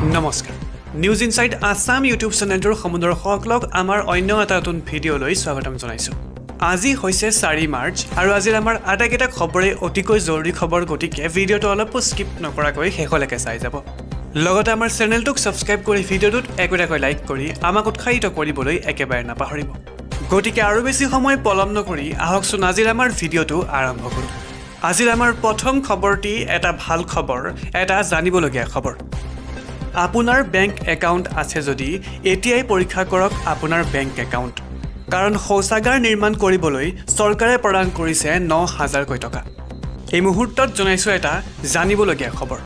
নমস্কাৰ। News inside Assam YouTube চেনেলটোৰ সমুদৰ্শকলক আমাৰ অন্য এটা নতুন ভিডিঅ'লৈ স্বাগতম জনাইছোঁ। আজি হৈছে চাৰি মাৰ্চ আৰু আজিৰ আমাৰ আটাইকেইটা খবৰেই অতিকৈ জৰুৰী খবৰ গতিকে ভিডিঅ'টো অলপো স্কিপ নকৰাকৈ শেষলৈকে চাই যাব। লগতে আমাৰ চেনেলটোক ছাবস্ক্ৰাইব কৰি ভিডিঅ'টোত একোটাকৈ লাইক কৰি আমাক উৎসাহিত কৰিবলৈ একেবাৰে নাপাহৰিব। গতিকে আৰু বেছি সময় পলম নকৰি আহকচোন আজিৰ আমাৰ ভিডিঅ'টো আৰম্ভ কৰোঁ। আজিৰ আমাৰ প্ৰথম খবৰটি এটা ভাল খবৰ এটা জানিবলগীয়া খবৰ। আপোনাৰ বেংক একাউণ্ট আছে যদি এতিয়াই পৰীক্ষা কৰক আপোনাৰ বেংক একাউণ্ট কাৰণ শৌচাগাৰ নিৰ্মাণ কৰিবলৈ চৰকাৰে প্ৰদান কৰিছে ন হাজাৰকৈ টকা। এই মুহূৰ্তত জনাইছোঁ এটা জানিবলগীয়া খবৰ।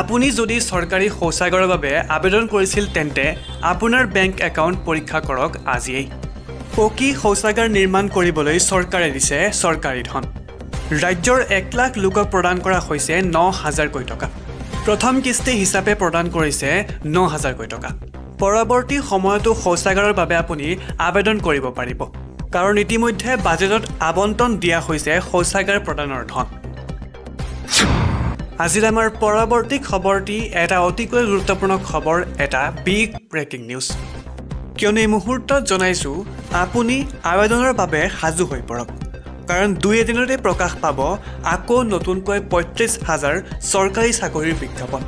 আপুনি যদি চৰকাৰী শৌচাগাৰৰ বাবে আবেদন কৰিছিল তেন্তে আপোনাৰ বেংক একাউণ্ট পৰীক্ষা কৰক আজিয়েই। পকী শৌচাগাৰ নিৰ্মাণ কৰিবলৈ চৰকাৰে দিছে চৰকাৰী ধন। ৰাজ্যৰ এক লাখ লোকক প্ৰদান কৰা হৈছে ন হাজাৰকৈ টকা। প্ৰথম কিস্তি হিচাপে প্ৰদান কৰিছে ন হাজাৰকৈ টকা। পৰৱৰ্তী সময়তো শৌচাগাৰৰ বাবে আপুনি আবেদন কৰিব পাৰিব কাৰণ ইতিমধ্যে বাজেটত আবণ্টন দিয়া হৈছে শৌচাগাৰ প্ৰদানৰ ধন। আজিৰ আমাৰ পৰৱৰ্তী খবৰটি এটা অতিকৈ গুৰুত্বপূৰ্ণ খবৰ এটা বিগ ব্ৰেকিং নিউজ কিয়নো এই মুহূৰ্তত জনাইছোঁ আপুনি আবেদনৰ বাবে সাজু হৈ পৰক। কাৰণ দুই এদিনতে প্ৰকাশ পাব আকৌ নতুনকৈ পঁয়ত্ৰিছ হাজাৰ চৰকাৰী চাকৰিৰ বিজ্ঞাপন।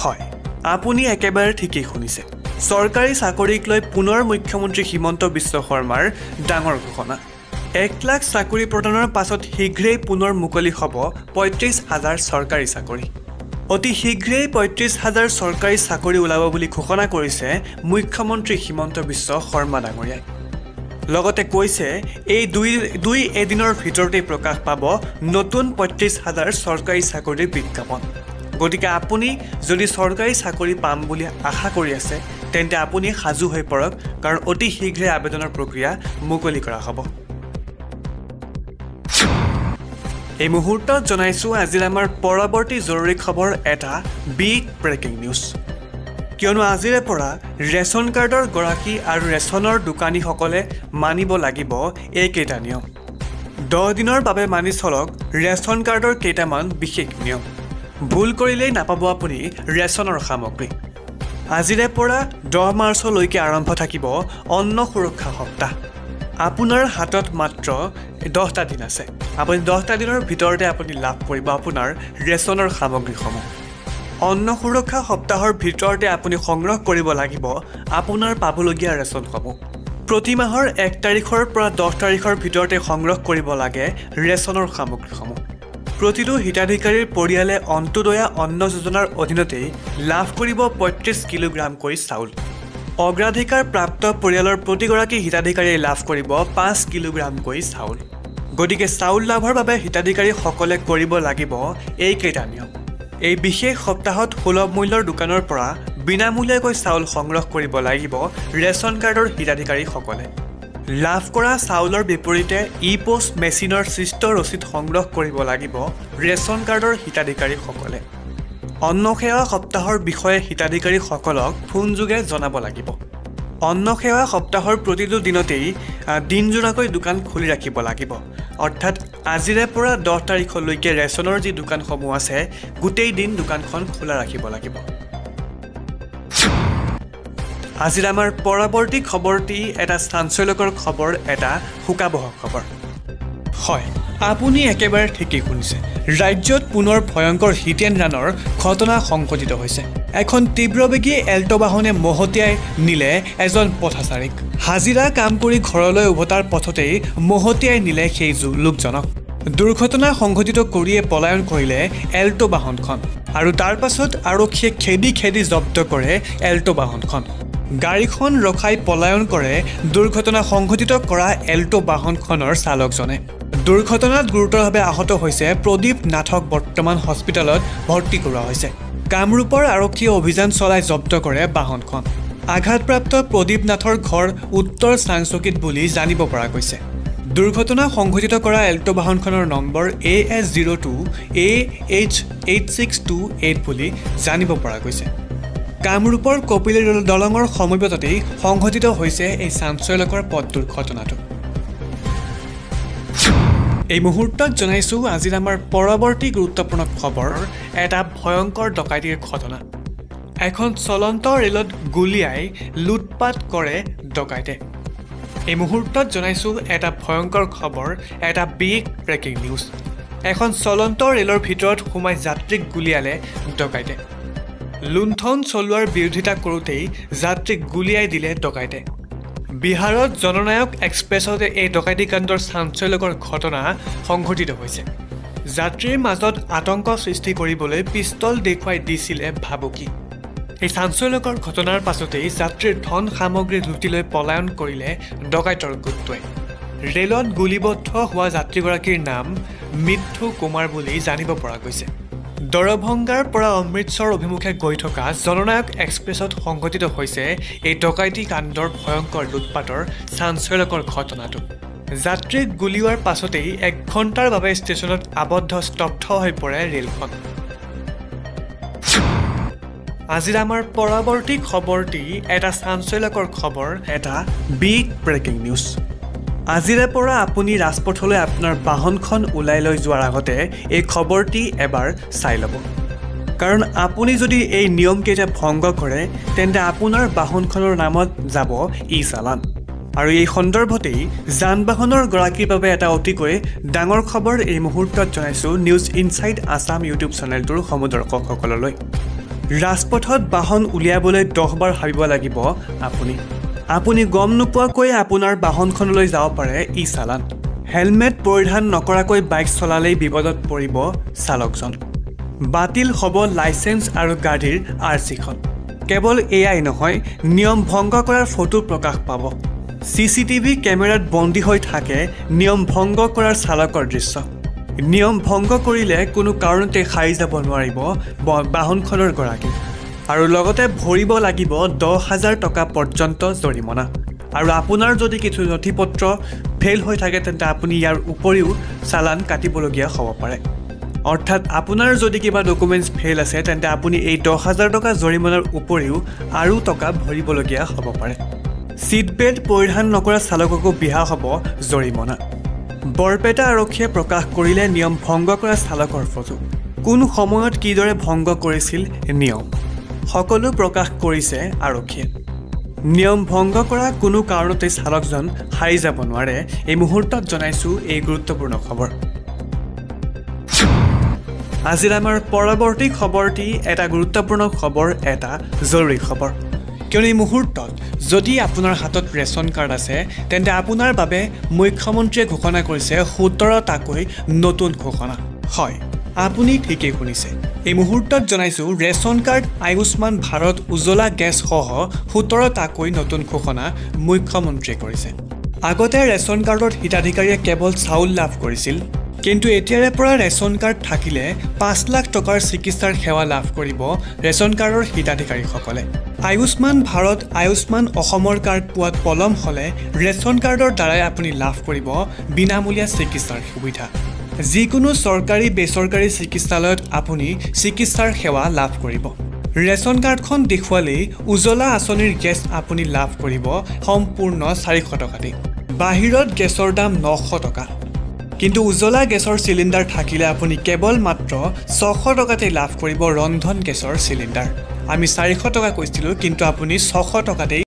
হয় আপুনি একেবাৰে ঠিকেই শুনিছে। চৰকাৰী চাকৰিক লৈ পুনৰ মুখ্যমন্ত্ৰী হিমন্ত বিশ্ব শৰ্মাৰ ডাঙৰ ঘোষণা। এক লাখ চাকৰি প্ৰদানৰ পাছত শীঘ্ৰেই পুনৰ মুকলি হ'ব পঁয়ত্ৰিছ হাজাৰ চৰকাৰী চাকৰি। অতি শীঘ্ৰেই পঁয়ত্ৰিছ হাজাৰ চৰকাৰী চাকৰি ওলাব বুলি ঘোষণা কৰিছে মুখ্যমন্ত্ৰী হিমন্ত বিশ্ব শৰ্মা ডাঙৰীয়াই। লগতে কৈছে এই দুই দুই এদিনৰ ভিতৰতেই প্ৰকাশ পাব নতুন পঁয়ত্ৰিছ হাজাৰ চৰকাৰী চাকৰিৰ বিজ্ঞাপন। গতিকে আপুনি যদি চৰকাৰী চাকৰি পাম বুলি আশা কৰি আছে তেন্তে আপুনি সাজু হৈ পৰক কাৰণ অতি শীঘ্ৰে আবেদনৰ প্ৰক্ৰিয়া মুকলি কৰা হ'ব। এই মুহূৰ্তত জনাইছোঁ আজিৰ আমাৰ পৰৱৰ্তী জৰুৰী খবৰ এটা বিগ ব্ৰেকিং নিউজ কিয়নো আজিৰে পৰা ৰেচন কাৰ্ডৰ গৰাকী আৰু ৰেচনৰ দোকানীসকলে মানিব লাগিব এইকেইটা নিয়ম। দহ দিনৰ বাবে মানি চলক ৰেচন কাৰ্ডৰ কেইটামান বিশেষ নিয়ম। ভুল কৰিলেই নাপাব আপুনি ৰেচনৰ সামগ্ৰী। আজিৰে পৰা দহ মাৰ্চলৈকে আৰম্ভ থাকিব অন্ন সুৰক্ষা সপ্তাহ। আপোনাৰ হাতত মাত্ৰ দহটা দিন আছে। আপুনি দহটা দিনৰ ভিতৰতে আপুনি লাভ কৰিব আপোনাৰ ৰেচনৰ সামগ্ৰীসমূহ। অন্ন সুৰক্ষা সপ্তাহৰ ভিতৰতে আপুনি সংগ্ৰহ কৰিব লাগিব আপোনাৰ পাবলগীয়া ৰেচনসমূহ। প্ৰতি মাহৰ এক তাৰিখৰ পৰা দহ তাৰিখৰ ভিতৰতে সংগ্ৰহ কৰিব লাগে ৰেচনৰ সামগ্ৰীসমূহ। প্ৰতিটো হিতাধিকাৰীৰ পৰিয়ালে অন্তোদয়া অন্ন যোজনাৰ অধীনতেই লাভ কৰিব পঁয়ত্ৰিছ কিলোগ্ৰামকৈ চাউল। অগ্ৰাধিকাৰ প্ৰাপ্ত পৰিয়ালৰ প্ৰতিগৰাকী হিতাধিকাৰীয়ে লাভ কৰিব পাঁচ কিলোগ্ৰামকৈ চাউল। গতিকে চাউল লাভৰ বাবে হিতাধিকাৰীসকলে কৰিব লাগিব এইকেইটা নিয়ম। এই বিশেষ সপ্তাহত সুলভ মূল্যৰ দোকানৰ পৰা বিনামূলীয়াকৈ চাউল সংগ্ৰহ কৰিব লাগিব ৰেচন কাৰ্ডৰ হিতাধিকাৰীসকলে। লাভ কৰা চাউলৰ বিপৰীতে ই পোষ্ট মেচিনৰ সৃষ্ট ৰচিদ সংগ্ৰহ কৰিব লাগিব ৰেচন কাৰ্ডৰ হিতাধিকাৰীসকলে। অন্ন সেৱা সপ্তাহৰ বিষয়ে হিতাধিকাৰীসকলক ফোনযোগে জনাব লাগিব। অন্ন সেৱা সপ্তাহৰ প্ৰতিটো দিনতেই দিনজোৰাকৈ দোকান খুলি ৰাখিব লাগিব। অৰ্থাৎ আজিৰে পৰা দহ তাৰিখলৈকে ৰেচনৰ যি দোকানসমূহ আছে গোটেই দিন দোকানখন খোলা ৰাখিব লাগিব। আজিৰ আমাৰ পৰৱৰ্তী খবৰটি এটা চাঞ্চল্যকৰ খবৰ এটা শোকাবহ খবৰ। হয়। আপুনি একেবাৰে ঠিকেই শুনিছে। ৰাজ্যত পুনৰ ভয়ংকৰ এণ্ড ৰাণৰ ঘটনা সংঘটিত হৈছে। এখন তীব্ৰবেগী এল্ট' বাহনে মহতিয়াই নিলে এজন পথচাৰীক। হাজিৰা কাম কৰি ঘৰলৈ উভতাৰ পথতেই মহতিয়াই নিলে সেই লোকজনক। দুৰ্ঘটনা সংঘটিত কৰিয়ে পলায়ন কৰিলে এল্ট' বাহনখন। আৰু তাৰ পাছত আৰক্ষীয়ে খেদি খেদি জব্দ কৰে এল্ট' বাহনখন। গাড়ীখন ৰখাই পলায়ন কৰে দুৰ্ঘটনা সংঘটিত কৰা এল্ট' বাহনখনৰ চালকজনে। দুৰ্ঘটনাত গুৰুতৰভাৱে আহত হৈছে প্ৰদীপ নাথক বৰ্তমান হস্পিটেলত ভৰ্তি কৰোৱা হৈছে। কামৰূপৰ আৰক্ষীয়ে অভিযান চলাই জব্দ কৰে বাহনখন। আঘাতপ্ৰাপ্ত প্ৰদীপ নাথৰ ঘৰ উত্তৰ চাংচকীত বুলি জানিব পৰা গৈছে। দুৰ্ঘটনা সংঘটিত কৰা এল্ট' বাহনখনৰ number A S zero' two A H eight six two eight বুলি জানিব পৰা গৈছে। কামৰূপৰ কপিলী দল- দলঙৰ সমীপতেই সংঘটিত হৈছে এই চাঞ্চল্যকৰ পথ দুৰ্ঘটনাটো। এই মুহূৰ্তত জনাইছোঁ আজিৰ আমাৰ পৰৱৰ্তী গুৰুত্বপূৰ্ণ খবৰ এটা ভয়ংকৰ ডকাইতিৰ ঘটনা। এখন চলন্ত ৰেলত গুলীয়াই লুটপাত কৰে ডকাইতে। এই মুহূৰ্তত জনাইছোঁ এটা ভয়ংকৰ খবৰ এটা বিগ ব্ৰেকিং নিউজ এখন চলন্ত ৰেলৰ ভিতৰত সোমাই যাত্ৰীক গুলীয়ালে ডকাইতে। লুণ্ঠন চলোৱাৰ বিৰোধিতা কৰোঁতেই যাত্ৰীক গুলীয়াই দিলে ডকাইতে। বিহাৰত জননায়ক এক্সপ্ৰেছতে এই ডকাইতি কাণ্ডৰ চাঞ্চল্যকৰ ঘটনা সংঘটিত হৈছে। যাত্ৰীৰ মাজত আতংক সৃষ্টি কৰিবলৈ পিষ্টল দেখুৱাই দিছিলে ভাবুকি। এই চাঞ্চল্যকৰ ঘটনাৰ পাছতেই যাত্ৰীৰ ধন সামগ্ৰী লুটি লৈ পলায়ন কৰিলে ডকাইতৰ গোটটোৱে। ৰেলত গুলীবদ্ধ হোৱা যাত্ৰীগৰাকীৰ নাম মিথু কুমাৰ বুলি জানিব পৰা গৈছে। দৰভংগাৰ পৰা অমৃতসৰ অভিমুখে গৈ থকা জননায়ক এক্সপ্ৰেছত সংঘটিত হৈছে এই ডকাইতি কাণ্ডৰ ভয়ংকৰ লুটপাতৰ চাঞ্চল্যকৰ ঘটনাটো। যাত্ৰীক গুলীওৱাৰ পাছতেই এক ঘণ্টাৰ বাবে ষ্টেচনত আবদ্ধ স্তব্ধ হৈ পৰে ৰেলখন। আজিৰ আমাৰ পৰৱৰ্তী খবৰটি এটা চাঞ্চল্যকৰ খবৰ এটা বিগ ব্ৰেকিং নিউজ আজিৰে পৰা আপুনি ৰাজপথলৈ আপোনাৰ বাহনখন ওলাই লৈ যোৱাৰ আগতে এই খবৰটি এবাৰ চাই ল'ব। কাৰণ আপুনি যদি এই নিয়মকেইটা ভংগ কৰে তেন্তে আপোনাৰ বাহনখনৰ নামত যাব ই চালান আৰু এই সন্দৰ্ভতেই যান বাহনৰ গৰাকীৰ বাবে এটা অতিকৈ ডাঙৰ খবৰ এই মুহূৰ্তত জনাইছোঁ নিউজ ইনচাইড আছাম ইউটিউব চেনেলটোৰ সমদৰ্শকসকললৈ। ৰাজপথত বাহন উলিয়াবলৈ দহবাৰ ভাবিব লাগিব আপুনি। আপুনি গম নোপোৱাকৈ আপোনাৰ বাহনখনলৈ যাব পাৰে ই চালান হেলমেট পৰিধান নকৰাকৈ বাইক চলালেই বিপদত পৰিব চালকজন। বাতিল হ'ব লাইচেঞ্চ আৰু গাড়ীৰ আৰ চিখন কেৱল এয়াই নহয় নিয়ম ভংগ কৰাৰ ফটো প্ৰকাশ পাব। চি চি টিভি কেমেৰাত বন্দী হৈ থাকে নিয়ম ভংগ কৰাৰ চালকৰ দৃশ্য। নিয়ম ভংগ কৰিলে কোনো কাৰণতে সাৰি যাব নোৱাৰিব বাহনখনৰ গৰাকী। আৰু লগতে ভৰিব লাগিব দহ হাজাৰ টকা পৰ্যন্ত জৰিমনা। আৰু আপোনাৰ যদি কিছু নথি পত্ৰ ফেইল হৈ থাকে তেন্তে আপুনি ইয়াৰ উপৰিও চালান কাটিবলগীয়া হ'ব পাৰে। অৰ্থাৎ আপোনাৰ যদি কিবা ডকুমেণ্টছ ফেইল আছে তেন্তে আপুনি এই দহ হাজাৰ টকা জৰিমনাৰ উপৰিও আৰু টকা ভৰিবলগীয়া হ'ব পাৰে। ছিট বেল্ট পৰিধান নকৰা চালককো বিহা হ'ব জৰিমনা। বৰপেটা আৰক্ষীয়ে প্ৰকাশ কৰিলে নিয়ম ভংগ কৰা চালকৰ ফটো। কোন সময়ত কিদৰে ভংগ কৰিছিল নিয়ম? সকলো প্ৰকাশ কৰিছে আৰক্ষীয়ে। নিয়ম ভংগ কৰা কোনো কাৰণতে চালকজন সাৰি যাব নোৱাৰে এই মুহূৰ্তত জনাইছোঁ এই গুৰুত্বপূৰ্ণ খবৰ। আজিৰ আমাৰ পৰৱৰ্তী খবৰটি এটা গুৰুত্বপূৰ্ণ খবৰ এটা জৰুৰী খবৰ। কিয়নো এই মুহূৰ্তত যদি আপোনাৰ হাতত ৰেচন কাৰ্ড আছে তেন্তে আপোনাৰ বাবে মুখ্যমন্ত্ৰীয়ে ঘোষণা কৰিছে সোতৰটাকৈ নতুন ঘোষণা। হয়। আপুনি ঠিকেই শুনিছে। এই মুহূৰ্তত জনাইছোঁ ৰেচন কাৰ্ড আয়ুষ্মান ভাৰত উজ্বলা গেছসহ সোতৰটাকৈ নতুন ঘোষণা মুখ্যমন্ত্ৰীয়ে কৰিছে। আগতে ৰেচন কাৰ্ডত হিতাধিকাৰীয়ে কেৱল চাউল লাভ কৰিছিল কিন্তু এতিয়াৰে পৰা ৰেচন কাৰ্ড থাকিলে পাঁচ লাখ টকাৰ চিকিৎসাৰ সেৱা লাভ কৰিব ৰেচন কাৰ্ডৰ হিতাধিকাৰীসকলে। আয়ুষ্মান ভাৰত আয়ুষ্মান অসমৰ কাৰ্ড পোৱাত পলম হ'লে ৰেচন কাৰ্ডৰ দ্বাৰাই আপুনি লাভ কৰিব বিনামূলীয়া চিকিৎসাৰ সুবিধা। যিকোনো চৰকাৰী বেচৰকাৰী চিকিৎসালয়ত আপুনি চিকিৎসাৰ সেৱা লাভ কৰিব। ৰেচন কাৰ্ডখন দেখুৱালেই উজ্বলা আঁচনিৰ গেছ আপুনি লাভ কৰিব সম্পূৰ্ণ চাৰিশ টকাতেই বাহিৰত গেছৰ দাম নশ টকা। কিন্তু উজ্বলা গেছৰ চিলিণ্ডাৰ থাকিলে আপুনি কেৱল মাত্ৰ ছশ টকাতেই লাভ কৰিব ৰন্ধন গেছৰ চিলিণ্ডাৰ। আমি চাৰিশ টকা কৈছিলোঁ কিন্তু আপুনি ছশ টকাতেই